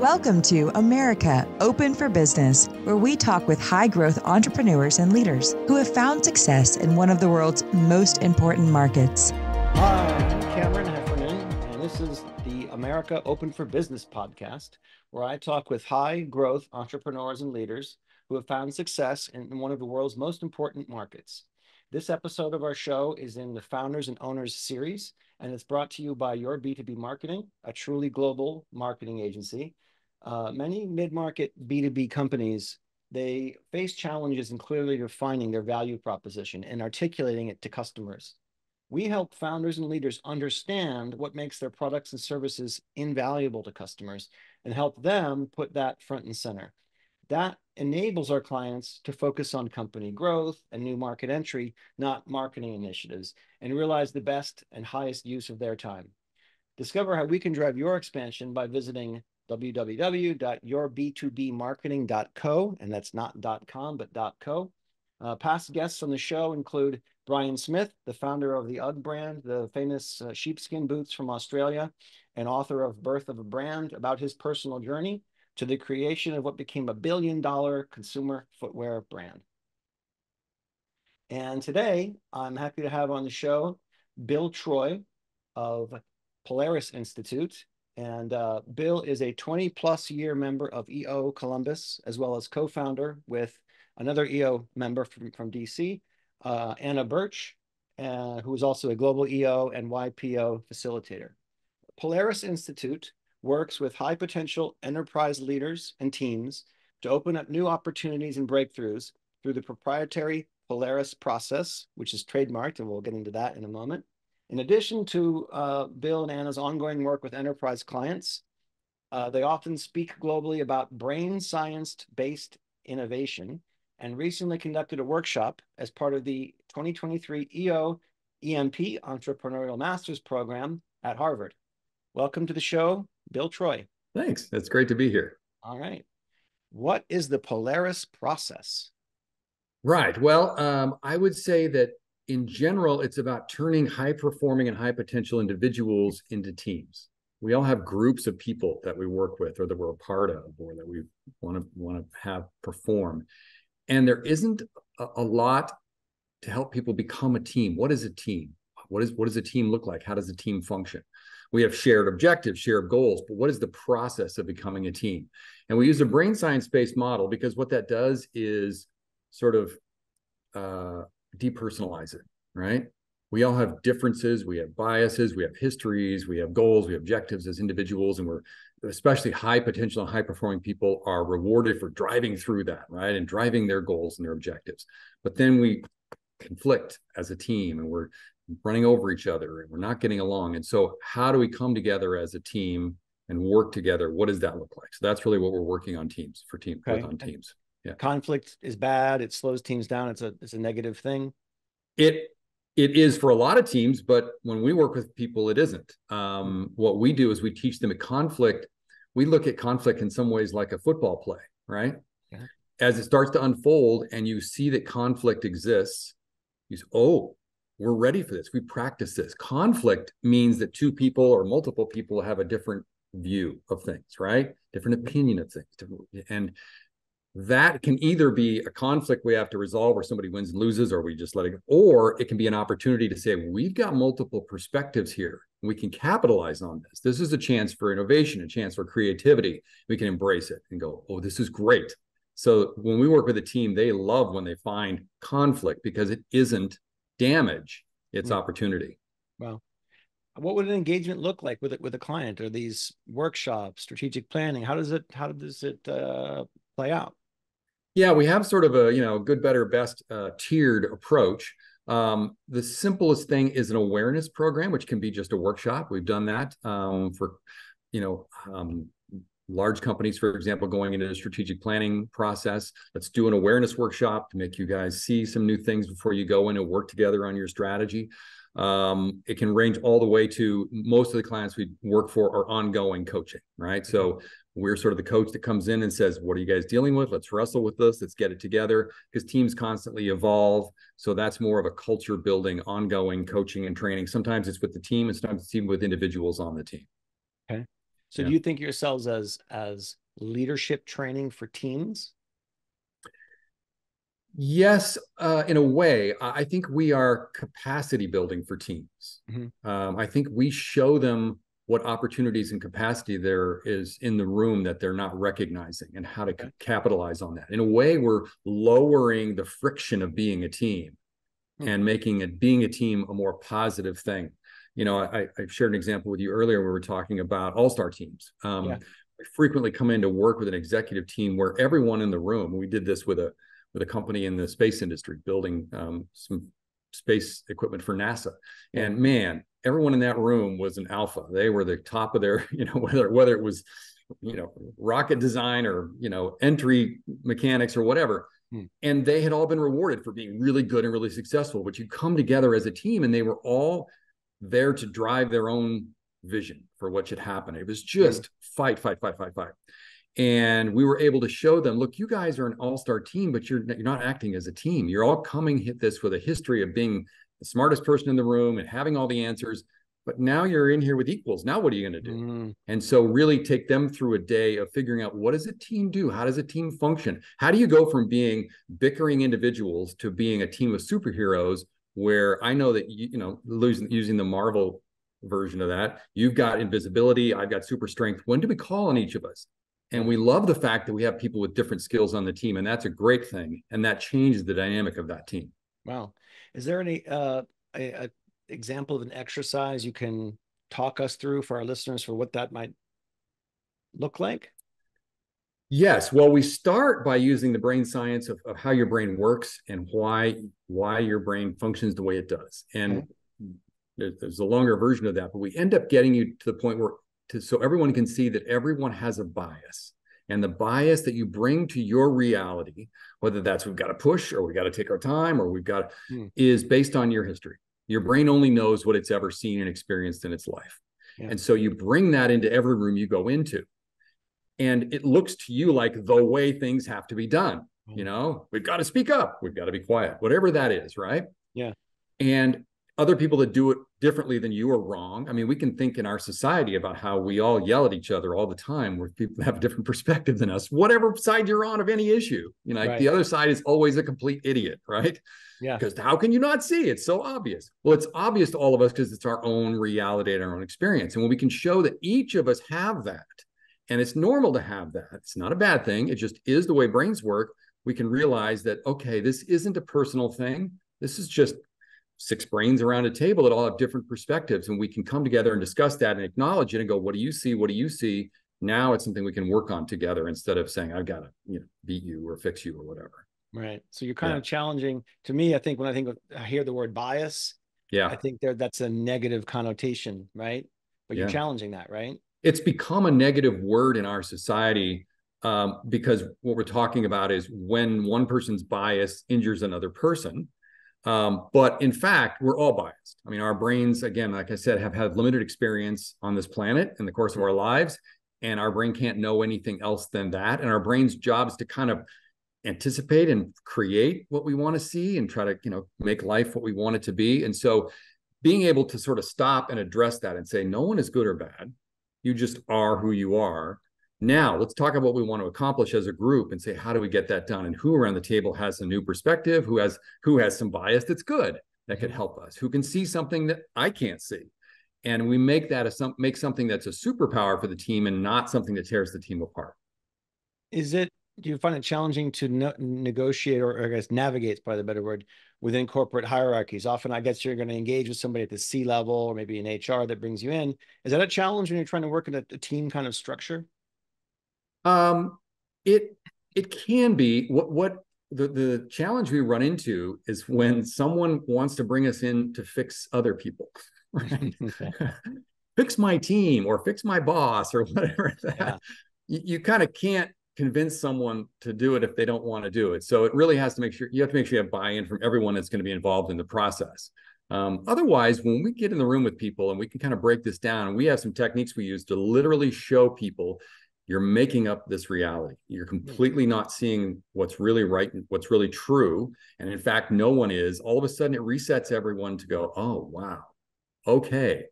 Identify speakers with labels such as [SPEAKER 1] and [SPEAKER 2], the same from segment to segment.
[SPEAKER 1] Welcome to America Open for Business, where we talk with high growth entrepreneurs and leaders who have found success in one of the world's most important markets.
[SPEAKER 2] Hi, I'm Cameron Heffernan, and this is the America Open for Business podcast, where I talk with high growth entrepreneurs and leaders who have found success in one of the world's most important markets. This episode of our show is in the Founders and Owners series, and it's brought to you by Your B2B Marketing, a truly global marketing agency. Uh, many mid-market B2B companies, they face challenges in clearly defining their value proposition and articulating it to customers. We help founders and leaders understand what makes their products and services invaluable to customers and help them put that front and center. That enables our clients to focus on company growth and new market entry, not marketing initiatives, and realize the best and highest use of their time. Discover how we can drive your expansion by visiting www.yourb2bmarketing.co, and that's not .com, but .co. Uh, past guests on the show include Brian Smith, the founder of the UGG brand, the famous uh, sheepskin boots from Australia, and author of Birth of a Brand about his personal journey to the creation of what became a billion dollar consumer footwear brand. And today I'm happy to have on the show Bill Troy of Polaris Institute. And uh, Bill is a 20 plus year member of EO Columbus, as well as co founder with another EO member from, from DC, uh, Anna Birch, uh, who is also a global EO and YPO facilitator. Polaris Institute works with high potential enterprise leaders and teams to open up new opportunities and breakthroughs through the proprietary Polaris process, which is trademarked, and we'll get into that in a moment. In addition to uh, Bill and Anna's ongoing work with enterprise clients, uh, they often speak globally about brain science-based innovation and recently conducted a workshop as part of the 2023 EO EMP Entrepreneurial Masters Program at Harvard. Welcome to the show, Bill Troy.
[SPEAKER 3] Thanks. It's great to be here.
[SPEAKER 2] All right. What is the Polaris process?
[SPEAKER 3] Right. Well, um, I would say that in general, it's about turning high performing and high potential individuals into teams. We all have groups of people that we work with or that we're a part of or that we want to want to have perform. And there isn't a, a lot to help people become a team. What is a team? What is what does a team look like? How does a team function? we have shared objectives, shared goals, but what is the process of becoming a team? And we use a brain science based model because what that does is sort of uh, depersonalize it, right? We all have differences, we have biases, we have histories, we have goals, we have objectives as individuals, and we're especially high potential and high performing people are rewarded for driving through that, right? And driving their goals and their objectives. But then we conflict as a team and we're running over each other and we're not getting along. And so, how do we come together as a team and work together? What does that look like? So that's really what we're working on teams for team okay. on teams.
[SPEAKER 2] Yeah. Conflict is bad. It slows teams down. It's a it's a negative thing.
[SPEAKER 3] It it is for a lot of teams, but when we work with people, it isn't. Um, what we do is we teach them a conflict. We look at conflict in some ways like a football play, right? Yeah. As it starts to unfold and you see that conflict exists, you say, oh, we're ready for this. We practice this. Conflict means that two people or multiple people have a different view of things, right? Different opinion of things. And that can either be a conflict we have to resolve where somebody wins and loses, or we just let it go, or it can be an opportunity to say, we've got multiple perspectives here. We can capitalize on this. This is a chance for innovation, a chance for creativity. We can embrace it and go, oh, this is great. So when we work with a team, they love when they find conflict because it isn't damage its mm. opportunity.
[SPEAKER 2] Well, What would an engagement look like with it with a client? Are these workshops, strategic planning? How does it how does it uh, play out?
[SPEAKER 3] Yeah, we have sort of a you know good, better, best uh, tiered approach. Um, the simplest thing is an awareness program, which can be just a workshop. We've done that um, for you know um, large companies, for example, going into the strategic planning process. Let's do an awareness workshop to make you guys see some new things before you go in and work together on your strategy. Um, it can range all the way to most of the clients we work for are ongoing coaching, right? So we're sort of the coach that comes in and says, What are you guys dealing with? Let's wrestle with this. Let's get it together because teams constantly evolve. So that's more of a culture building, ongoing coaching and training. Sometimes it's with the team, and sometimes it's even with individuals on the team.
[SPEAKER 2] Okay. So
[SPEAKER 3] Yeah.
[SPEAKER 2] do you think yourselves as as leadership training for teams?
[SPEAKER 3] Yes, uh, in a way, I think we are capacity building for teams.
[SPEAKER 2] Mhm.
[SPEAKER 3] Um, I think we show them what opportunities and capacity there is in the room that they're not recognizing and how to capitalize on that. In a way, we're lowering the friction of being a team
[SPEAKER 2] Hmm.
[SPEAKER 3] and making it being a team a more positive thing. You know, I, I shared an example with you earlier. We were talking about all-star teams. Um,
[SPEAKER 2] Yeah.
[SPEAKER 3] I frequently come in to work with an executive team where everyone in the room. We did this with a with a company in the space industry building um, some space equipment for NASA. And man, everyone in that room was an alpha. They were the top of their, you know, whether whether it was, you know, rocket design or you know entry mechanics or whatever.
[SPEAKER 2] Hmm.
[SPEAKER 3] And they had all been rewarded for being really good and really successful. But you come together as a team, and they were all there to drive their own vision for what should happen. It was just fight, fight, fight, fight, fight and we were able to show them look you guys are an all-star team but you're you're not acting as a team you're all coming hit this with a history of being the smartest person in the room and having all the answers but now you're in here with equals. Now what are you going to do?
[SPEAKER 2] Mm,
[SPEAKER 3] and so really take them through a day of figuring out what does a team do? How does a team function? How do you go from being bickering individuals to being a team of superheroes where i know that you, you know losing using the marvel version of that you've got invisibility i've got super strength. When do we call on each of us? And we love the fact that we have people with different skills on the team and that's a great thing and that changes the dynamic of that team.
[SPEAKER 2] Wow. Is there any uh a, a example of an exercise you can talk us through for our listeners for what that might look like?
[SPEAKER 3] Yes. Well, we start by using the brain science of, of how your brain works and why why your brain functions the way it does. And there- there's a longer version of that, but we end up getting you to the point where to, so everyone can see that everyone has a bias. And the bias that you bring to your reality, whether that's we've got to push or we've got to take our time or we've got
[SPEAKER 2] Hmm.
[SPEAKER 3] is based on your history. Your brain only knows what it's ever seen and experienced in its life.
[SPEAKER 2] Yeah.
[SPEAKER 3] And so you bring that into every room you go into and it looks to you like the way things have to be done you know we've got to speak up we've got to be quiet whatever that is right
[SPEAKER 2] Yeah.
[SPEAKER 3] and other people that do it differently than you are wrong. I mean we can think in our society about how we all yell at each other all the time where people have a different perspective than us whatever side you're on of any issue. You know like
[SPEAKER 2] Right.
[SPEAKER 3] the other side is always a complete idiot right?
[SPEAKER 2] Yeah.
[SPEAKER 3] because how can you not see? It's so obvious. Well it's obvious to all of us because it's our own reality and our own experience. And when we can show that each of us have that and it's normal to have that it's not a bad thing it just is the way brains work we can realize that okay this isn't a personal thing. This is just six brains around a table that all have different perspectives and we can come together and discuss that and acknowledge it and go what do you see what do you see now it's something we can work on together instead of saying i've got to you know beat you or fix you or whatever
[SPEAKER 2] Right. So you're kind
[SPEAKER 3] Yeah.
[SPEAKER 2] of challenging to me. I think when I think of, I hear the word bias,
[SPEAKER 3] yeah
[SPEAKER 2] I think there that's a negative connotation, right? But you're challenging that, right?
[SPEAKER 3] it's become a negative word in our society um, because what we're talking about is when one person's bias injures another person. Um, but in fact, we're all biased. I mean, our brains, again, like I said, have had limited experience on this planet in the course of our lives, and our brain can't know anything else than that. And our brain's job is to kind of anticipate and create what we want to see and try to, you know, make life what we want it to be. And so being able to sort of stop and address that and say, no one is good or bad you just are who you are. Now, let's talk about what we want to accomplish as a group and say, how do we get that done? And who around the table has a new perspective, who has who has some bias that's good that could help us, who can see something that I can't see. And we make that a make something that's a superpower for the team and not something that tears the team apart.
[SPEAKER 2] Is it, do you find it challenging to no, negotiate or, or I guess navigate probably the better word within corporate hierarchies? Often I guess you're going to engage with somebody at the C level or maybe an HR that brings you in. Is that a challenge when you're trying to work in a, a team kind of structure?
[SPEAKER 3] Um, it it can be what what the the challenge we run into is when someone wants to bring us in to fix other people. Right? fix my team or fix my boss or whatever that
[SPEAKER 2] Yeah.
[SPEAKER 3] you, you kind of can't convince someone to do it if they don't want to do it so it really has to make sure you have to make sure you have buy-in from everyone that's going to be involved in the process um, otherwise when we get in the room with people and we can kind of break this down and we have some techniques we use to literally show people you're making up this reality you're completely not seeing what's really right and what's really true and in fact no one is all of a sudden it resets everyone to go oh wow okay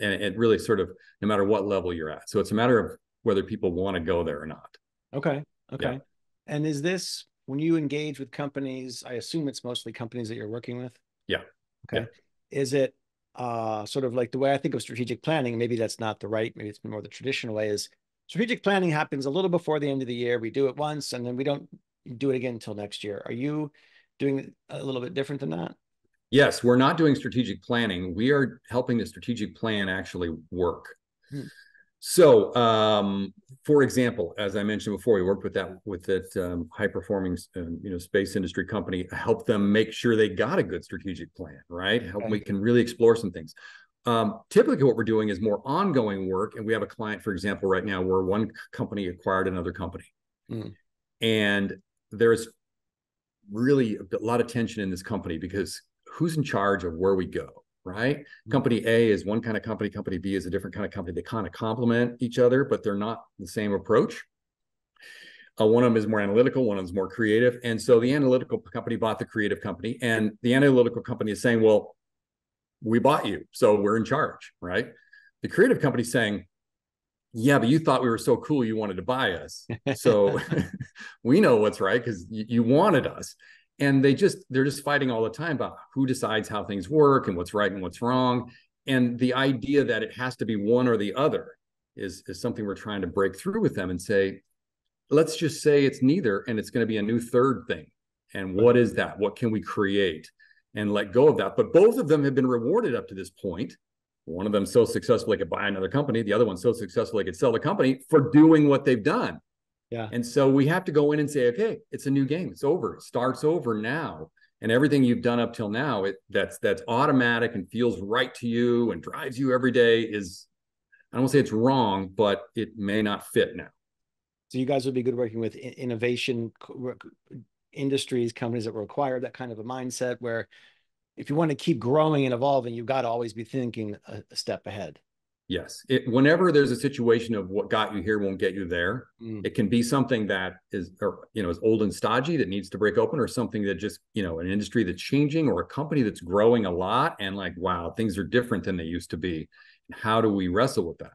[SPEAKER 3] and it really sort of no matter what level you're at. So it's a matter of whether people want to go there or not.
[SPEAKER 2] Okay. Okay. Yeah. And is this when you engage with companies? I assume it's mostly companies that you're working with.
[SPEAKER 3] Yeah.
[SPEAKER 2] Okay. Yeah. Is it uh, sort of like the way I think of strategic planning? Maybe that's not the right. Maybe it's more the traditional way. Is strategic planning happens a little before the end of the year. We do it once, and then we don't do it again until next year. Are you doing a little bit different than that?
[SPEAKER 3] Yes, we're not doing strategic planning. We are helping the strategic plan actually work. Hmm. So, um, for example, as I mentioned before, we worked with that with that um, high performing um, you know space industry company, help them make sure they got a good strategic plan, right? Help okay. we can really explore some things. Um, typically, what we're doing is more ongoing work, and we have a client, for example, right now where one company acquired another company, mm. and there's really a lot of tension in this company because who's in charge of where we go? right? Mm-hmm. Company A is one kind of company, company B is a different kind of company. They kind of complement each other, but they're not the same approach. Uh, one of them is more analytical, one of them is more creative. And so the analytical company bought the creative company, and the analytical company is saying, Well, we bought you, so we're in charge, right? The creative company saying, yeah, but you thought we were so cool, you wanted to buy us. So we know what's right because you, you wanted us. And they just they're just fighting all the time about who decides how things work and what's right and what's wrong. And the idea that it has to be one or the other is is something we're trying to break through with them and say let's just say it's neither and it's going to be a new third thing. And what is that? What can we create and let go of that but both of them have been rewarded up to this point. one of them so successful they could buy another company the other one so successful they could sell the company for doing what they've done
[SPEAKER 2] yeah.
[SPEAKER 3] And so we have to go in and say, okay, it's a new game. It's over. It starts over now. And everything you've done up till now, it that's that's automatic and feels right to you and drives you every day is I don't want to say it's wrong, but it may not fit now.
[SPEAKER 2] So you guys would be good working with innovation industries, companies that require that kind of a mindset where if you want to keep growing and evolving, you've got to always be thinking a, a step ahead.
[SPEAKER 3] Yes. It, whenever there's a situation of what got you here won't get you there, mm. it can be something that is, or, you know, is old and stodgy that needs to break open, or something that just, you know, an industry that's changing, or a company that's growing a lot, and like, wow, things are different than they used to be. How do we wrestle with that?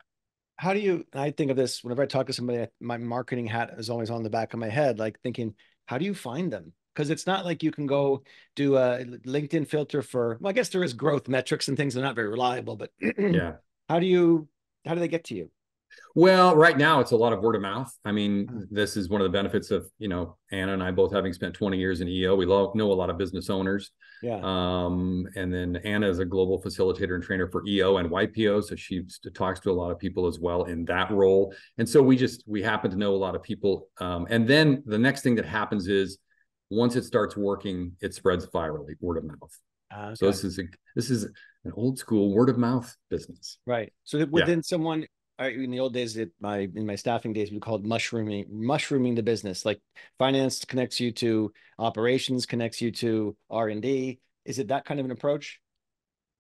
[SPEAKER 2] How do you? I think of this whenever I talk to somebody. My marketing hat is always on the back of my head, like thinking, how do you find them? because it's not like you can go do a LinkedIn filter for. Well, I guess there is growth metrics and things that are not very reliable, but
[SPEAKER 3] yeah,
[SPEAKER 2] how do you how do they get to you?
[SPEAKER 3] Well, right now it's a lot of word of mouth. I mean, hmm. this is one of the benefits of you know Anna and I both having spent 20 years in EO. We love, know a lot of business owners.
[SPEAKER 2] Yeah.
[SPEAKER 3] Um, and then Anna is a global facilitator and trainer for EO and YPO, so she talks to a lot of people as well in that role. And so we just we happen to know a lot of people. Um, and then the next thing that happens is once it starts working, it spreads virally, word of mouth. Uh, okay. So this is a, this is an old school word of mouth business.
[SPEAKER 2] Right. So within yeah. someone in the old days, it, my in my staffing days, we called mushrooming mushrooming the business. Like finance connects you to operations, connects you to R and D. Is it that kind of an approach?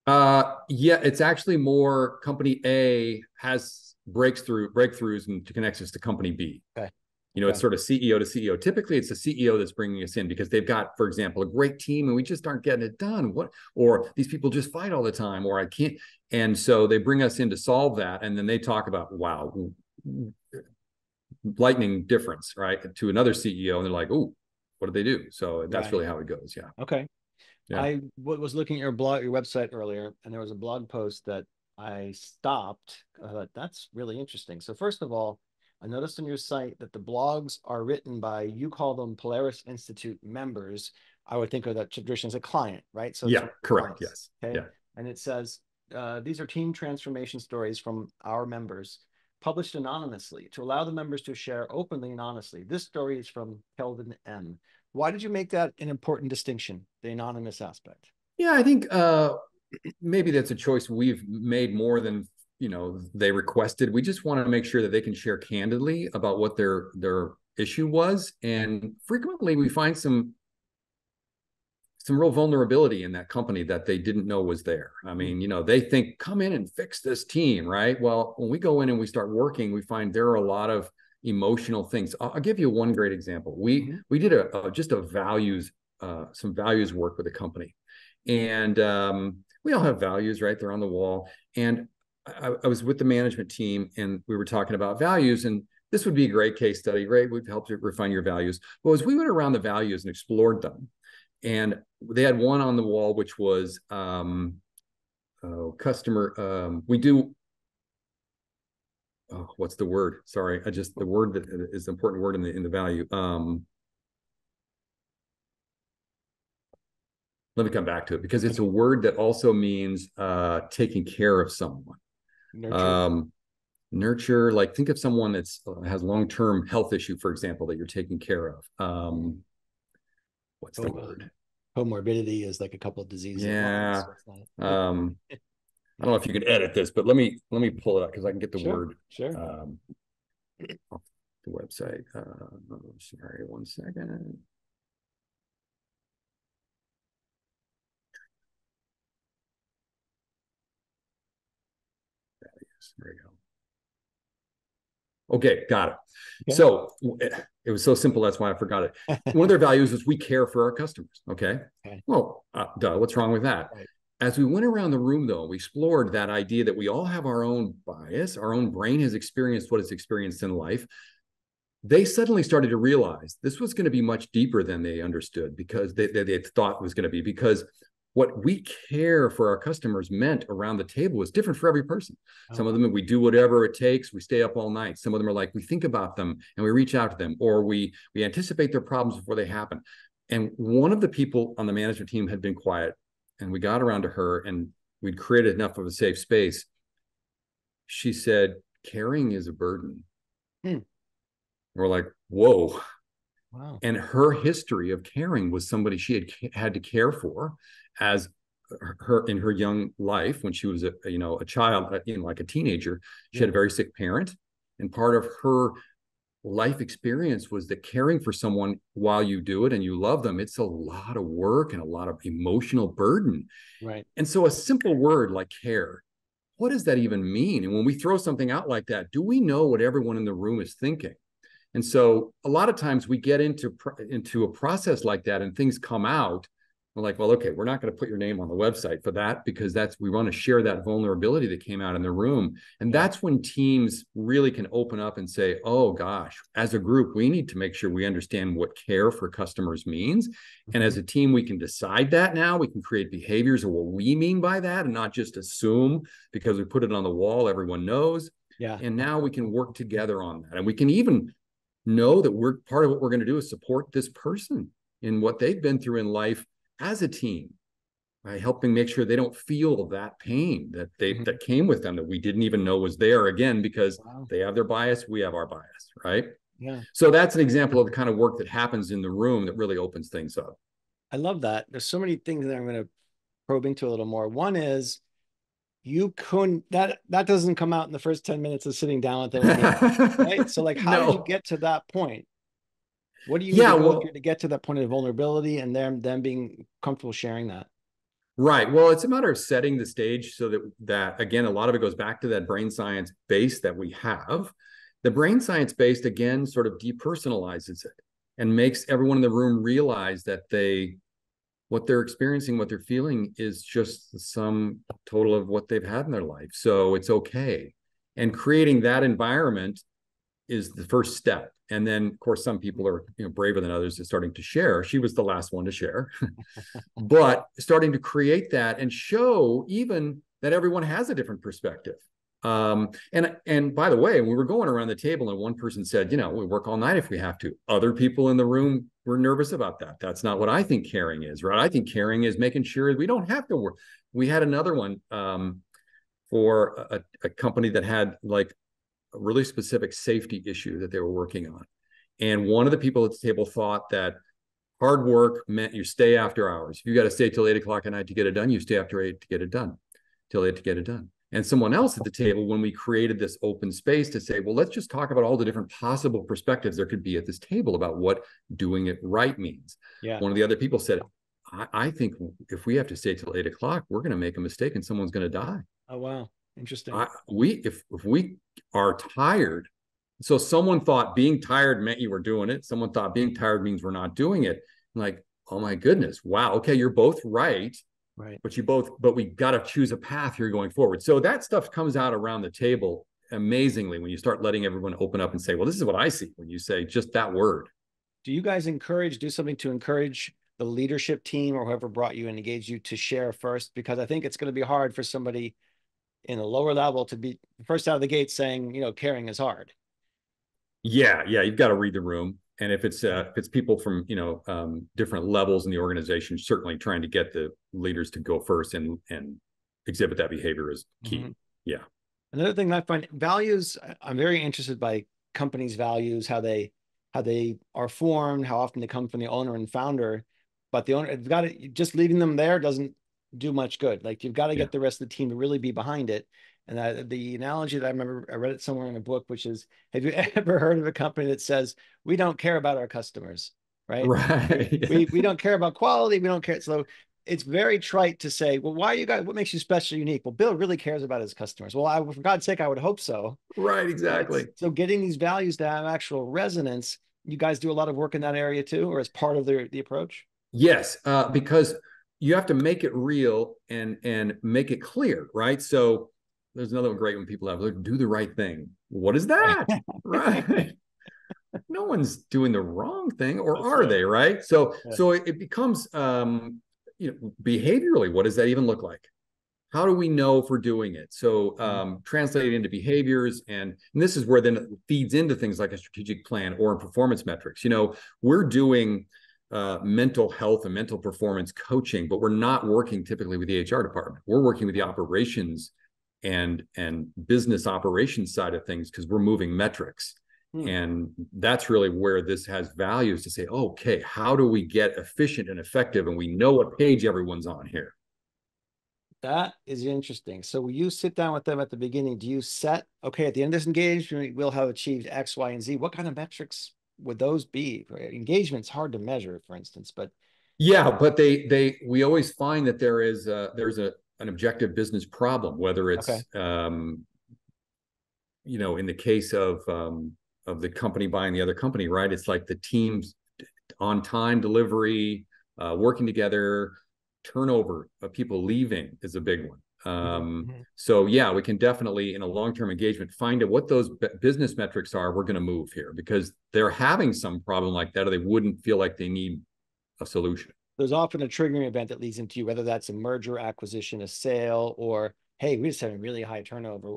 [SPEAKER 3] Uh, yeah, it's actually more company A has breakthrough breakthroughs and connects us to company B.
[SPEAKER 2] Okay.
[SPEAKER 3] You know, it's sort of CEO to CEO. Typically, it's the CEO that's bringing us in because they've got, for example, a great team and we just aren't getting it done. What, or these people just fight all the time, or I can't. And so they bring us in to solve that. And then they talk about, wow, lightning difference, right? To another CEO. And they're like, oh, what do they do? So that's right. really how it goes. Yeah.
[SPEAKER 2] Okay. Yeah. I was looking at your blog, your website earlier, and there was a blog post that I stopped. I thought that's really interesting. So, first of all, I noticed on your site that the blogs are written by, you call them Polaris Institute members. I would think of that tradition as a client, right?
[SPEAKER 3] So yeah, correct. Yes.
[SPEAKER 2] Okay.
[SPEAKER 3] Yeah.
[SPEAKER 2] And it says, uh, these are team transformation stories from our members published anonymously to allow the members to share openly and honestly. This story is from Kelvin M. Why did you make that an important distinction, the anonymous aspect?
[SPEAKER 3] Yeah, I think uh, maybe that's a choice we've made more than you know they requested we just want to make sure that they can share candidly about what their their issue was. And frequently we find some some real vulnerability in that company that they didn't know was there. I mean you know they think come in and fix this team right? Well when we go in and we start working we find there are a lot of emotional things. I'll, I'll give you one great example. We mm-hmm. we did a, a, just a values uh, some values work with a company. And um, we all have values right? They're on the wall. And I, I, was with the management team and we were talking about values and this would be a great case study right? We've helped you refine your values. But as we went around the values and explored them and they had one on the wall which was um, oh, customer um, we do oh, what's the word? Sorry i just the word that is the important word in the in the value um, let me come back to it because it's a word that also means uh, taking care of someone nurture. Um, nurture like think of someone that's uh, has long-term health issue for example that you're taking care of. Um, what's the word?
[SPEAKER 2] Comorbidity is like a couple of diseases
[SPEAKER 3] yeah. um, i don't know if you can edit this but let me let me pull it up because i can get the
[SPEAKER 2] sure,
[SPEAKER 3] word
[SPEAKER 2] sure. um,
[SPEAKER 3] off the website. Uh, sorry one second There we go. Okay, got it. Okay. So it was so simple. That's why I forgot it. One of their values is we care for our customers. Okay. okay. Well, uh, duh, what's wrong with that? Right. As we went around the room, though, we explored that idea that we all have our own bias, our own brain has experienced what it's experienced in life. They suddenly started to realize this was going to be much deeper than they understood because they, they, they thought it was going to be because what we care for our customers meant around the table was different for every person. Oh. Some of them we do whatever it takes, we stay up all night. Some of them are like we think about them and we reach out to them or we we anticipate their problems before they happen. And one of the people on the management team had been quiet and we got around to her and we'd created enough of a safe space. She said, caring is a burden. Hmm. We're like, whoa. Wow. And her history of caring was somebody she had had to care for as her in her young life when she was a you know a child uh, you know like a teenager she had a very sick parent. And part of her life experience was that caring for someone while you do it and you love them it's a lot of work and a lot of emotional burden.
[SPEAKER 2] Right.
[SPEAKER 3] And so a simple word like care what does that even mean? And when we throw something out like that do we know what everyone in the room is thinking? And so a lot of times we get into into a process like that and things come out we're like, well, okay, we're not going to put your name on the website for that because that's we want to share that vulnerability that came out in the room. And that's when teams really can open up and say, oh gosh, as a group, we need to make sure we understand what care for customers means. And as mm-hmm. a team, we can decide that now. We can create behaviors of what we mean by that and not just assume because we put it on the wall, everyone knows.
[SPEAKER 2] Yeah.
[SPEAKER 3] And now we can work together on that. And we can even know that we're part of what we're going to do is support this person in what they've been through in life as a team by helping make sure they don't feel that pain that they mm-hmm. that came with them that we didn't even know was there again because wow. they have their bias we have our bias right?
[SPEAKER 2] Yeah.
[SPEAKER 3] So that's an example of the kind of work that happens in the room that really opens things up.
[SPEAKER 2] I love that. There's so many things that i'm going to probe into a little more. One is you couldn't that that doesn't come out in the first 10 minutes of sitting down with them right? So like how no. did you get to that point what do you yeah, well, to get to that point of vulnerability and them them being comfortable sharing that?
[SPEAKER 3] Right. Well, it's a matter of setting the stage so that that again, a lot of it goes back to that brain science base that we have. The brain science based again sort of depersonalizes it and makes everyone in the room realize that they what they're experiencing, what they're feeling is just the sum total of what they've had in their life. So it's okay. And creating that environment is the first step. And then of course some people are you know braver than others is starting to share. She was the last one to share. But starting to create that and show even that everyone has a different perspective. Um, and and by the way we were going around the table and one person said you know we work all night if we have to. Other people in the room were nervous about that. That's not what i think caring is right? I think caring is making sure we don't have to work we had another one um, for a, a company that had like a really specific safety issue that they were working on. And one of the people at the table thought that hard work meant you stay after hours. If you got to stay till eight o'clock at night to get it done, you stay after eight to get it done, till eight to get it done. And someone else at the table, when we created this open space to say, well, let's just talk about all the different possible perspectives there could be at this table about what doing it right means.
[SPEAKER 2] Yeah.
[SPEAKER 3] One of the other people said, I, I think if we have to stay till eight o'clock, we're going to make a mistake and someone's going to die.
[SPEAKER 2] Oh, wow. Interesting.
[SPEAKER 3] I, we if if we are tired, so someone thought being tired meant you were doing it. Someone thought being tired means we're not doing it. I'm like, oh my goodness, wow. Okay, you're both right.
[SPEAKER 2] Right.
[SPEAKER 3] But you both, but we got to choose a path here going forward. So that stuff comes out around the table amazingly when you start letting everyone open up and say, well, this is what I see when you say just that word.
[SPEAKER 2] Do you guys encourage, do something to encourage the leadership team or whoever brought you and engaged you to share first? Because I think it's going to be hard for somebody in a lower level to be first out of the gate saying, you know, caring is hard.
[SPEAKER 3] Yeah, yeah, you've got to read the room, and if it's uh, if it's people from you know um, different levels in the organization, certainly trying to get the leaders to go first and and exhibit that behavior is key. Mm-hmm. Yeah.
[SPEAKER 2] Another thing I find values. I'm very interested by companies' values, how they how they are formed, how often they come from the owner and founder. But the owner, you've got to just leaving them there doesn't do much good. Like you've got to yeah. get the rest of the team to really be behind it. And I, the analogy that I remember, I read it somewhere in a book, which is, have you ever heard of a company that says, we don't care about our customers, right?
[SPEAKER 3] Right.
[SPEAKER 2] we, we don't care about quality. We don't care. So it's very trite to say, well, why are you guys, what makes you special, unique? Well, Bill really cares about his customers. Well, I, for God's sake, I would hope so.
[SPEAKER 3] Right. Exactly.
[SPEAKER 2] So getting these values to have actual resonance, you guys do a lot of work in that area too, or as part of the, the approach?
[SPEAKER 3] Yes, uh, because you have to make it real and and make it clear, right? So there's another one great when people have to do the right thing. What is that? right. No one's doing the wrong thing, or That's are right. they? Right. So yeah. so it, it becomes um, you know behaviorally. What does that even look like? How do we know if we're doing it? So mm-hmm. um, translate it into behaviors, and, and this is where then it feeds into things like a strategic plan or in performance metrics. You know, we're doing uh, mental health and mental performance coaching, but we're not working typically with the HR department. We're working with the operations and and business operations side of things because we're moving metrics. Hmm. and that's really where this has value is to say okay how do we get efficient and effective? And we know what page everyone's on here.
[SPEAKER 2] That is interesting. So will you sit down with them at the beginning? Do you set okay at the end of this engagement we'll have achieved x y and z. What kind of metrics would those be engagement's hard to measure for instance but
[SPEAKER 3] yeah but they they we always find that there is a, there's a an objective business problem, whether it's okay. um, you know, in the case of um, of the company buying the other company, right? It's like the teams on time delivery, uh, working together, turnover of people leaving is a big one. Um, mm-hmm. So yeah, we can definitely in a long-term engagement find out what those b- business metrics are. We're going to move here because they're having some problem like that, or they wouldn't feel like they need a solution
[SPEAKER 2] there's often a triggering event that leads into you, whether that's a merger, acquisition, a sale, or hey, we just having really high turnover.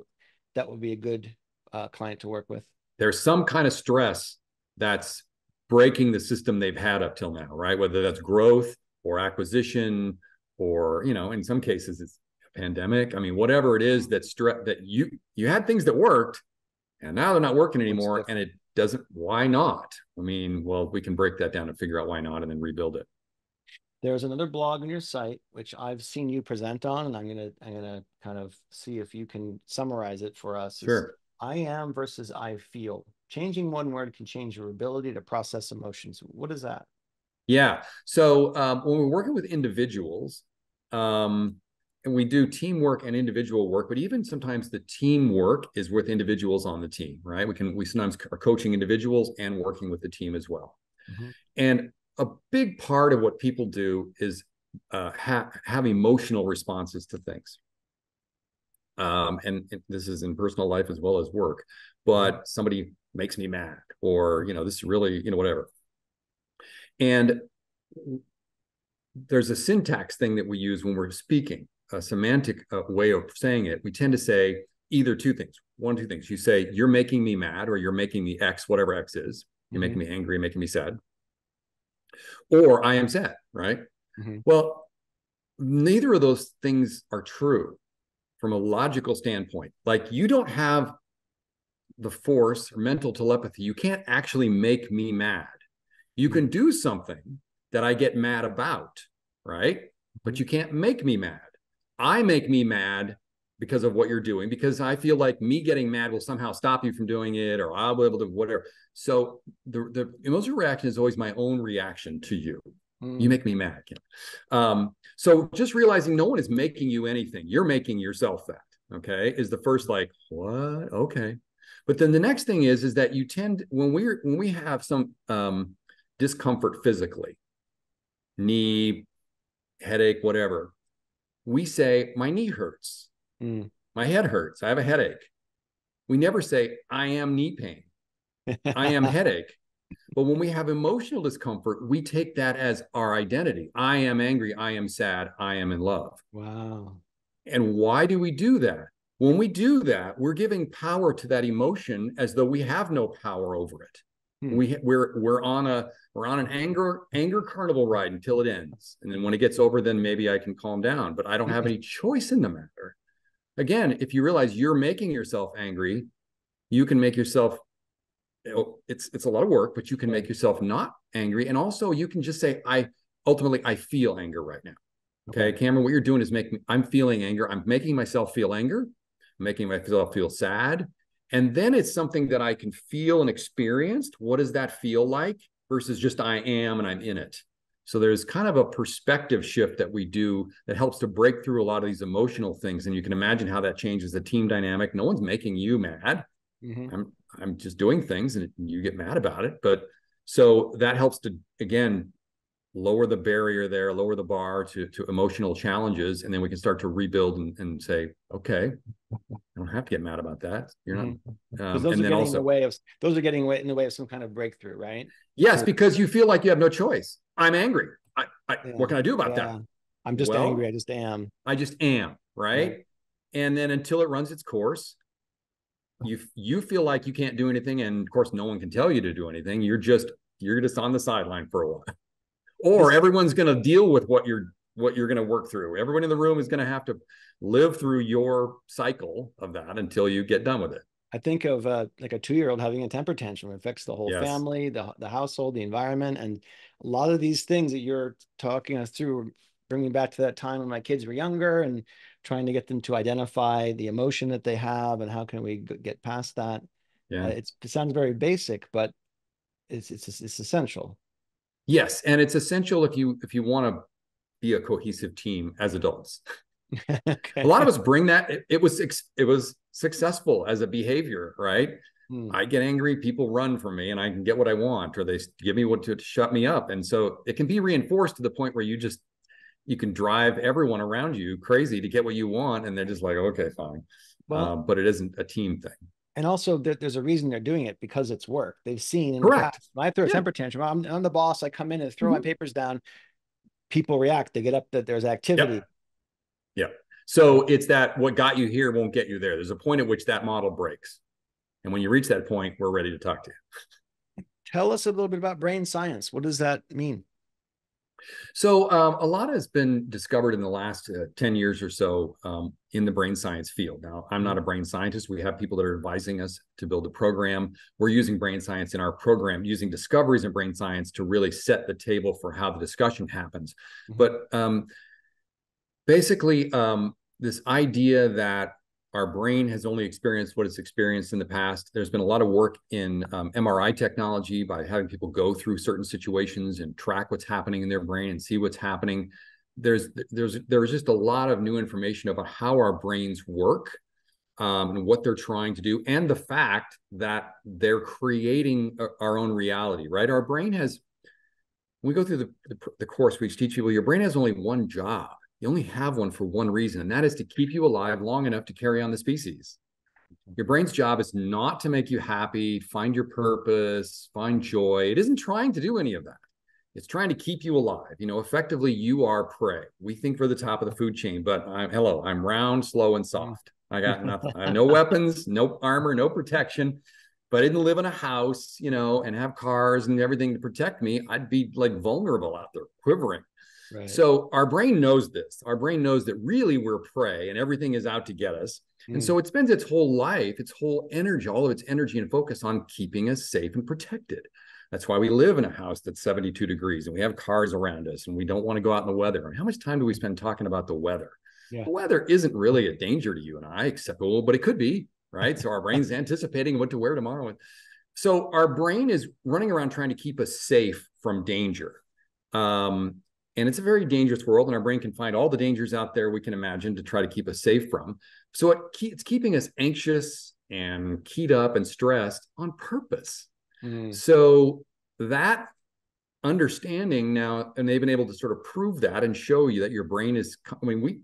[SPEAKER 2] That would be a good uh, client to work with.
[SPEAKER 3] There's some kind of stress that's breaking the system they've had up till now, right? Whether that's growth or acquisition, or you know, in some cases it's pandemic. I mean, whatever it is that stress that you you had things that worked, and now they're not working anymore, and it doesn't. Why not? I mean, well, we can break that down and figure out why not, and then rebuild it.
[SPEAKER 2] There's another blog on your site which I've seen you present on, and I'm gonna I'm gonna kind of see if you can summarize it for us.
[SPEAKER 3] Sure.
[SPEAKER 2] I am versus I feel. Changing one word can change your ability to process emotions. What is that?
[SPEAKER 3] Yeah. So um, when we're working with individuals, um, and we do teamwork and individual work, but even sometimes the teamwork is with individuals on the team, right? We can we sometimes are coaching individuals and working with the team as well. Mm-hmm. And a big part of what people do is uh, ha- have emotional responses to things. Um, and, and, this is in personal life as well as work. But somebody makes me mad, or you know, this is really you know whatever. And there's a syntax thing that we use when we're speaking, a semantic uh, way of saying it. We tend to say either two things, one two things. You say you're making me mad, or you're making me X, whatever X is. You're mm-hmm. making me angry, making me sad or I am sad, right? Mm-hmm. Well, neither of those things are true from a logical standpoint. Like you don't have the force or mental telepathy. You can't actually make me mad. You can do something that I get mad about, right? But you can't make me mad. I make me mad because of what you're doing because I feel like me getting mad will somehow stop you from doing it or I'll be able to whatever. So the the emotional reaction is always my own reaction to you. Mm. You make me mad. Um, so just realizing no one is making you anything. You're making yourself that. Okay, is the first like what? Okay, but then the next thing is is that you tend when we're when we have some um, discomfort physically, knee, headache, whatever we say, my knee hurts,
[SPEAKER 2] Mm.
[SPEAKER 3] my head hurts, I have a headache. We never say, I am knee pain, I am headache. But when we have emotional discomfort, we take that as our identity. I am angry, I am sad, I am in love.
[SPEAKER 2] wow.
[SPEAKER 3] And why do we do that? When we do that, we're giving power to that emotion as though we have no power over it.
[SPEAKER 2] Hmm.
[SPEAKER 3] We we're we're on a we're on an anger anger carnival ride until it ends. And then when it gets over, then maybe I can calm down, but I don't have any choice in the matter. Again, if you realize you're making yourself angry, you can make yourself it's it's a lot of work, but you can make yourself not angry. And also you can just say, I ultimately I feel anger right now. Okay, Cameron, what you're doing is making I'm feeling anger. I'm making myself feel anger, making myself feel sad. And then it's something that I can feel and experience. What does that feel like versus just I am and I'm in it? So there's kind of a perspective shift that we do that helps to break through a lot of these emotional things. And you can imagine how that changes the team dynamic. No one's making you mad.
[SPEAKER 2] Mhm.
[SPEAKER 3] I'm I'm just doing things and you get mad about it. But so that helps to again lower the barrier there, lower the bar to to emotional challenges, and then we can start to rebuild and, and say, okay, I don't have to get mad about that. You're not.
[SPEAKER 2] Because
[SPEAKER 3] Um,
[SPEAKER 2] those are getting in
[SPEAKER 3] also,
[SPEAKER 2] the way of those are getting in the way of some kind of breakthrough, right?
[SPEAKER 3] yes, because you feel like you have no choice. I'm angry. I, I
[SPEAKER 2] Yeah,
[SPEAKER 3] what can I do about
[SPEAKER 2] Yeah.
[SPEAKER 3] that?
[SPEAKER 2] I'm just
[SPEAKER 3] Well,
[SPEAKER 2] angry. I just am.
[SPEAKER 3] I just am, right?
[SPEAKER 2] Right.
[SPEAKER 3] And then until it runs its course, you you feel like you can't do anything, and of course, no one can tell you to do anything. You're just you're just on the sideline for a while, or everyone's going to deal with what you're what you're going to work through. Everyone in the room is going to have to live through your cycle of that until you get done with it.
[SPEAKER 2] I think of uh, like a two-year-old having a temper tantrum. It affects the whole
[SPEAKER 3] Yes.
[SPEAKER 2] family, the the household, the environment, and a lot of these things that you're talking us through, bringing back to that time when my kids were younger, and trying to get them to identify the emotion that they have and how can we get past that.
[SPEAKER 3] Yeah.
[SPEAKER 2] Uh, it's, it sounds very basic, but it's it's it's essential.
[SPEAKER 3] Yes, and it's essential if you if you want to be a cohesive team as adults.
[SPEAKER 2] okay.
[SPEAKER 3] A lot of us bring that. It, it was it was successful as a behavior, right?
[SPEAKER 2] Hmm.
[SPEAKER 3] I get angry, people run from me, and I can get what I want, or they give me what to, to shut me up, and so it can be reinforced to the point where you just you can drive everyone around you crazy to get what you want, and they're just like, okay, fine.
[SPEAKER 2] Well,
[SPEAKER 3] um, but it isn't a team thing.
[SPEAKER 2] And also there, there's a reason they're doing it because it's work. They've seen in the
[SPEAKER 3] Correct.
[SPEAKER 2] past. When I throw a
[SPEAKER 3] Yeah.
[SPEAKER 2] temper tantrum, I'm, I'm the boss. I come in and throw my
[SPEAKER 3] Mhm.
[SPEAKER 2] papers down. People react. They get up. That there's activity. Yeah.
[SPEAKER 3] So it's that what got you here won't get you there. There's a point at which that model breaks, and when you reach that point, we're ready to talk to you.
[SPEAKER 2] Tell us a little bit about brain science. What does that mean?
[SPEAKER 3] So um, a lot has been discovered in the last uh, 10 years or so um, in the brain science field. Now, I'm not a brain scientist. We have people that are advising us to build a program. We're using brain science in our program, using discoveries in brain science to really set the table for how the discussion happens.
[SPEAKER 2] Mhm.
[SPEAKER 3] But um, basically, um, this idea that our brain has only experienced what it's experienced in the past. There's been a lot of work in um, MRI technology by having people go through certain situations and track what's happening in their brain and see what's happening. There's there's there's just a lot of new information about how our brains work um, and what they're trying to do, and the fact that they're creating our own reality. Right, our brain has. When we go through the, the the course, we teach people your brain has only one job you only have one for one reason, and that is to keep you alive long enough to carry on the species. Your brain's job is not to make you happy, find your purpose, find joy. It isn't trying to do any of that. It's trying to keep you alive. You know, effectively, you are prey. We think we're the top of the food chain, but I'm hello, I'm round, slow, and soft. I got nothing. I have no weapons, no armor, no protection. If I didn't live in a house, you know, and have cars and everything to protect me, I'd be like vulnerable out there, quivering.
[SPEAKER 2] Right.
[SPEAKER 3] So our brain knows this. Our brain knows that really we're prey and everything is out to get us. And
[SPEAKER 2] Mm.
[SPEAKER 3] so it spends its whole life, its whole energy, all of its energy and focus on keeping us safe and protected. That's why we live in a house that's 72 degrees and we have cars around us and we don't want to go out in the weather. And how much time do we spend talking about the weather?
[SPEAKER 2] Yeah.
[SPEAKER 3] The weather isn't really a danger to you and I, except, well, but it could be, right? So our brain's anticipating what to wear tomorrow. So our brain is running around trying to keep us safe from danger. Um, and it's a very dangerous world, and our brain can find all the dangers out there we can imagine to try to keep us safe from. So it it's keeping us anxious and keyed up and stressed on purpose.
[SPEAKER 2] Mm.
[SPEAKER 3] So that understanding now, and they've been able to sort of prove that and show you that your brain is. I mean, we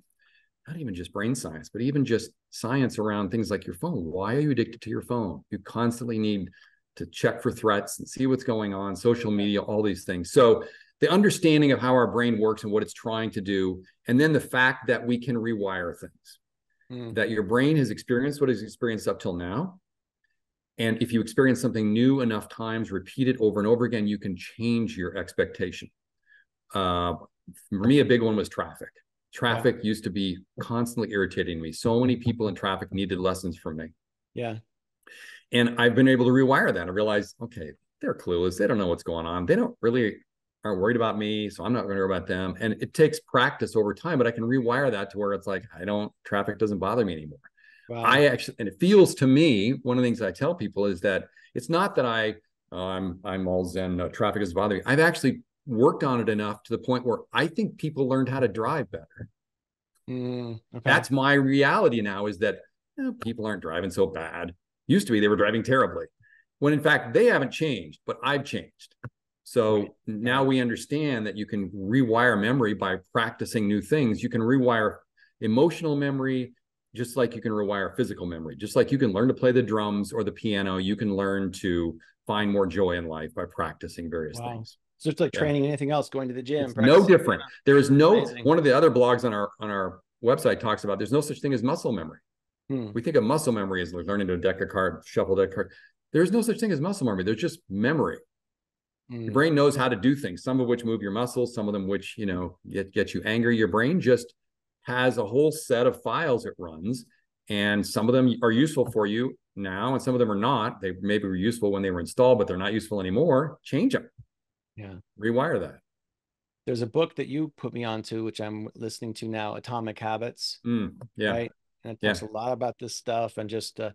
[SPEAKER 3] not even just brain science, but even just science around things like your phone. Why are you addicted to your phone? You constantly need to check for threats and see what's going on, social media, all these things. So the understanding of how our brain works and what it's trying to do, and then the fact that we can rewire things. Mm. That your brain has experienced what it's experienced up till now. And if you experience something new enough times, repeat it over and over again, you can change your expectation. Uh, for me, a big one was traffic. Traffic yeah. used to be constantly irritating me. So many people in traffic needed lessons from me.
[SPEAKER 2] Yeah.
[SPEAKER 3] And I've been able to rewire that. I realize, okay, they're clueless. They don't know what's going on. They don't really aren't worried about me, so I'm not going to worry about them. And it takes practice over time, but I can rewire that to where it's like I don't traffic doesn't bother me anymore. Wow. I actually, and it feels to me, one of the things I tell people is that it's not that I oh, I'm I'm all zen, no, traffic is bothering me. I've actually worked on it enough to the point where I think people learned how to drive better. Mm, okay. That's my reality now is that you know, people aren't driving so bad. Used to be they were driving terribly. When in fact they haven't changed, but I've changed. So right. now we understand that you can rewire memory by practicing new things. You can rewire emotional memory just like you can rewire physical memory. Just like you can learn to play the drums or the piano, you can learn to find more joy in life by practicing various wow. things.
[SPEAKER 2] So it's like yeah. training anything else, going to the gym.
[SPEAKER 3] no different. There is no Amazing. one of the other blogs on our on our website talks about there's no such thing as muscle memory. Hmm. We think of muscle memory as learning to deck a card, shuffle deck card. There's no such thing as muscle memory. There's just memory. Hmm. Your brain knows how to do things, some of which move your muscles, some of them which, you know, get, get you angry. Your brain just has a whole set of files it runs. And some of them are useful for you now, and some of them are not. They maybe were useful when they were installed, but they're not useful anymore. Change them.
[SPEAKER 2] Yeah.
[SPEAKER 3] Rewire that.
[SPEAKER 2] There's a book that you put me onto, which I'm listening to now, Atomic Habits.
[SPEAKER 3] Mm, yeah. Right.
[SPEAKER 2] And it talks yeah. a lot about this stuff and just, uh,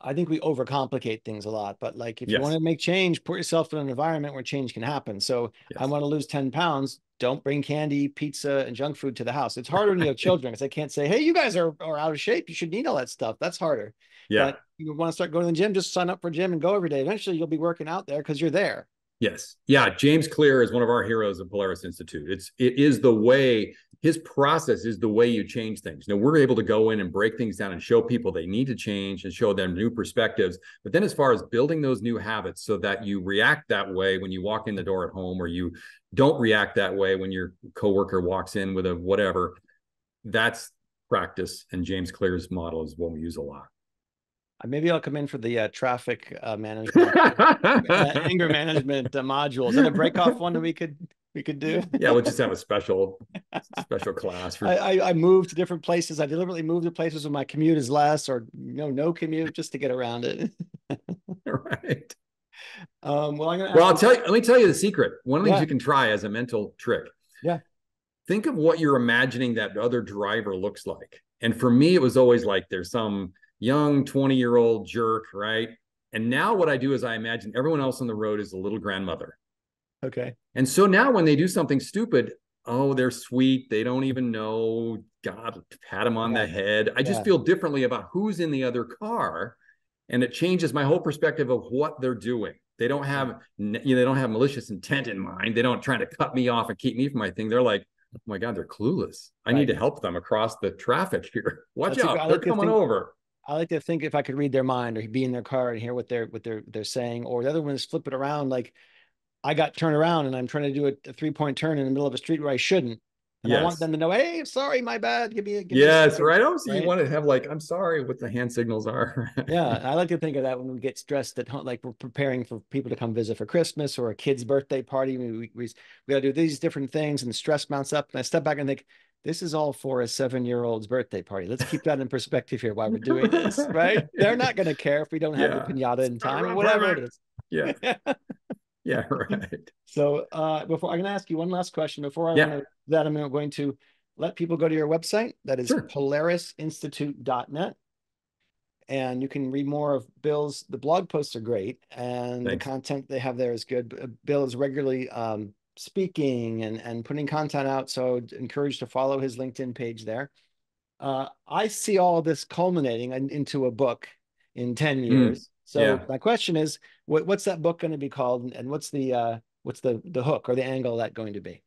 [SPEAKER 2] I think we overcomplicate things a lot, but like if yes. you want to make change, put yourself in an environment where change can happen. So yes. I want to lose 10 pounds. Don't bring candy, pizza, and junk food to the house. It's harder when you have children because I can't say, Hey, you guys are, are out of shape. You should eat all that stuff. That's harder.
[SPEAKER 3] Yeah. But
[SPEAKER 2] you want to start going to the gym, just sign up for gym and go every day. Eventually you'll be working out there because you're there.
[SPEAKER 3] Yes. Yeah. James Clear is one of our heroes of Polaris Institute. It's it is the way his process is the way you change things. You know, we're able to go in and break things down and show people they need to change and show them new perspectives. But then as far as building those new habits so that you react that way when you walk in the door at home or you don't react that way when your coworker walks in with a whatever, that's practice. And James Clear's model is what we use a lot.
[SPEAKER 2] Uh, maybe I'll come in for the uh, traffic uh, management, uh, anger management uh, module. Is that a break off one that we could we could do?
[SPEAKER 3] yeah, we'll just have a special special class. For...
[SPEAKER 2] I, I, I moved to different places. I deliberately moved to places where my commute is less, or you know, no commute, just to get around it.
[SPEAKER 3] right.
[SPEAKER 2] Um, well, I'm gonna.
[SPEAKER 3] Well, I'll tell you. Let me tell you the secret. One of the yeah. things you can try as a mental trick.
[SPEAKER 2] Yeah.
[SPEAKER 3] Think of what you're imagining that other driver looks like. And for me, it was always like there's some young 20 year old jerk, right? And now what I do is I imagine everyone else on the road is a little grandmother.
[SPEAKER 2] Okay.
[SPEAKER 3] And so now when they do something stupid, oh, they're sweet. They don't even know. God, pat them on yeah. the head. I just yeah. feel differently about who's in the other car. And it changes my whole perspective of what they're doing. They don't have, you know, they don't have malicious intent in mind. They don't try to cut me off and keep me from my thing. They're like, oh my God, they're clueless. I right. need to help them across the traffic here. Watch That's out. they're coming think, over.
[SPEAKER 2] I like to think if I could read their mind or be in their car and hear what they're what they're they're saying, or the other one is flip it around. Like I got turned around and I'm trying to do a, a three point turn in the middle of a street where I shouldn't. And yes. I want them to know, hey, sorry, my bad. Give me a give
[SPEAKER 3] yes, me a right. So right? you want to have like, I'm sorry, what the hand signals are.
[SPEAKER 2] yeah, I like to think of that when we get stressed at home, like we're preparing for people to come visit for Christmas or a kid's birthday party. We we, we, we got to do these different things, and the stress mounts up. And I step back and think, this is all for a seven year old's birthday party. Let's keep that in perspective here while we're doing this, right? They're not going to care if we don't have yeah. the pinata in time or whatever it is.
[SPEAKER 3] Yeah. yeah, right.
[SPEAKER 2] So uh, before I'm going to ask you one last question before I yeah. that I'm going to let people go to your website. That is sure. polarisinstitute.net. And you can read more of Bill's. The blog posts are great, and Thanks. the content they have there is good. Bill is regularly um, speaking and, and putting content out. So I'd encourage to follow his LinkedIn page there. Uh, I see all this culminating in, into a book in 10 hmm. years. Mm, so yeah. my question is, what, what's that book going to be called? And what's the, uh, what's the, the hook or the angle that going to be?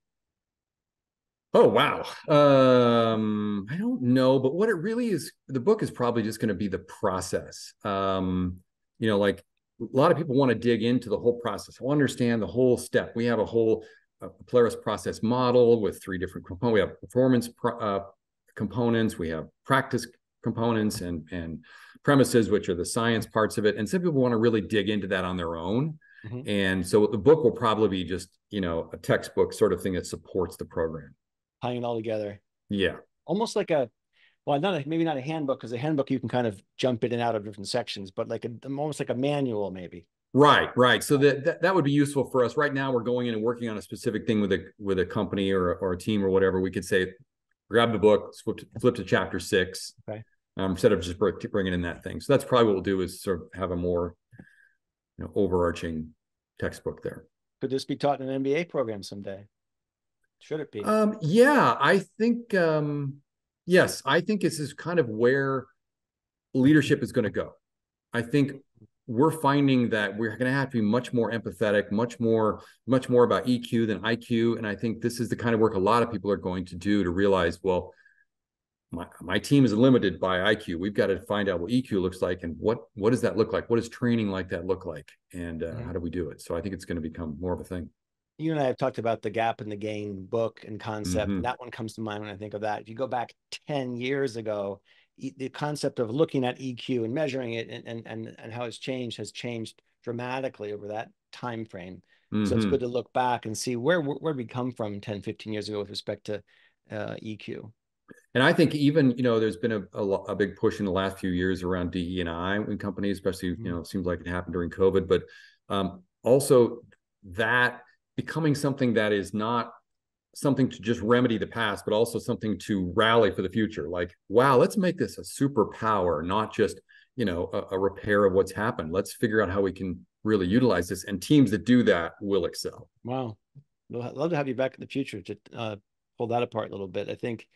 [SPEAKER 3] Oh wow. Um, I don't know, but what it really is, the book is probably just going to be the process. Um, you know, like a lot of people want to dig into the whole process. I understand the whole step. We have a whole uh, Polaris process model with three different components. We have performance pro- uh, components, we have practice components, and and premises, which are the science parts of it. And some people want to really dig into that on their own. Mm-hmm. And so the book will probably be just you know a textbook sort of thing that supports the program
[SPEAKER 2] tying it all together.
[SPEAKER 3] Yeah.
[SPEAKER 2] Almost like a, well, not a, maybe not a handbook because a handbook you can kind of jump in and out of different sections, but like a almost like a manual maybe.
[SPEAKER 3] Right, right. So that, that that would be useful for us. Right now, we're going in and working on a specific thing with a with a company or or a team or whatever. We could say, grab the book, flip to, flip to chapter six,
[SPEAKER 2] okay.
[SPEAKER 3] Um, instead of just bringing in that thing. So that's probably what we'll do is sort of have a more, you know, overarching textbook there.
[SPEAKER 2] Could this be taught in an MBA program someday? Should it be?
[SPEAKER 3] Um, yeah, I think um, yes, I think this is kind of where leadership is going to go. I think we're finding that we're going to have to be much more empathetic, much more, much more about EQ than IQ. And I think this is the kind of work a lot of people are going to do to realize, well, my, my team is limited by IQ. We've got to find out what EQ looks like and what what does that look like? What does training like that look like? And uh, how do we do it? So I think it's going to become more of a thing
[SPEAKER 2] you and I have talked about the gap in the gain book and concept. Mm-hmm. That one comes to mind when I think of that. If you go back 10 years ago, the concept of looking at EQ and measuring it and, and, and, and how it's changed has changed dramatically over that time frame. Mm-hmm. So it's mm-hmm. good to look back and see where where we come from 10, 15 years ago with respect to uh, EQ.
[SPEAKER 3] And I think even you know there's been a, a, a, big push in the last few years around DE and I in companies, especially mm-hmm. you know it seems like it happened during COVID, but um, also that becoming something that is not something to just remedy the past, but also something to rally for the future. Like, wow, let's make this a superpower, not just you know a, a, repair of what's happened. Let's figure out how we can really utilize this, and teams that do that will excel.
[SPEAKER 2] Wow, I'd love to have you back in the future to uh, pull that apart a little bit. I think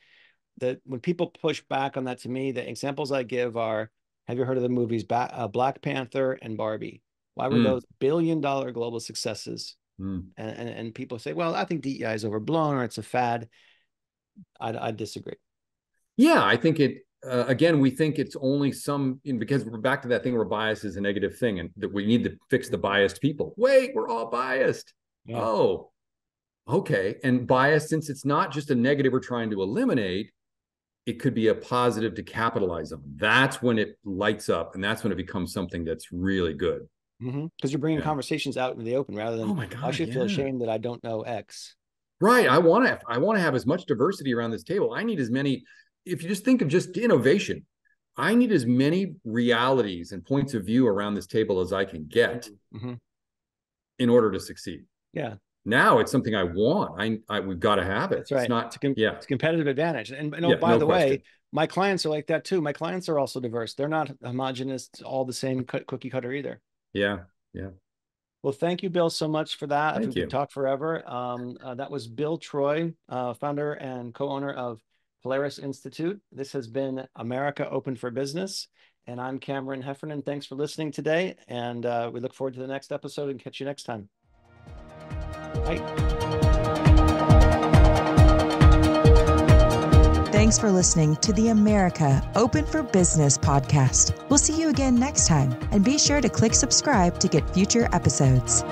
[SPEAKER 2] that when people push back on that, to me, the examples I give are: Have you heard of the movies ba- uh, Black Panther and Barbie? Why were mm. those billion dollar global successes? Mm. And, and, and people say, well, I think DEI is overblown or it's a fad. I, I disagree.
[SPEAKER 3] Yeah, I think it. Uh, again, we think it's only some you know, because we're back to that thing where bias is a negative thing, and that we need to fix the biased people. Wait, we're all biased. Yeah. Oh, okay. And bias, since it's not just a negative we're trying to eliminate, it could be a positive to capitalize on. That's when it lights up, and that's when it becomes something that's really good.
[SPEAKER 2] Because mm-hmm. you're bringing yeah. conversations out into the open rather than, oh my God, I should yeah. feel ashamed that I don't know X.
[SPEAKER 3] Right. I want to, I want to have as much diversity around this table. I need as many, if you just think of just innovation, I need as many realities and points of view around this table as I can get mm-hmm. in order to succeed.
[SPEAKER 2] Yeah.
[SPEAKER 3] Now it's something I want. I, I we've got to have it.
[SPEAKER 2] That's right.
[SPEAKER 3] It's not.
[SPEAKER 2] It's a, com- yeah. It's competitive advantage. And, and oh, yeah, by no the question. way, my clients are like that too. My clients are also diverse. They're not homogenous, all the same cookie cutter either.
[SPEAKER 3] Yeah. Yeah.
[SPEAKER 2] Well, thank you, Bill, so much for that. Thank I think you. talk forever. Um, uh, that was Bill Troy, uh, founder and co-owner of Polaris Institute. This has been America Open for Business, and I'm Cameron Heffernan. Thanks for listening today, and uh, we look forward to the next episode and catch you next time. Bye.
[SPEAKER 1] Thanks for listening to the America Open for Business podcast. We'll see you again next time, and be sure to click subscribe to get future episodes.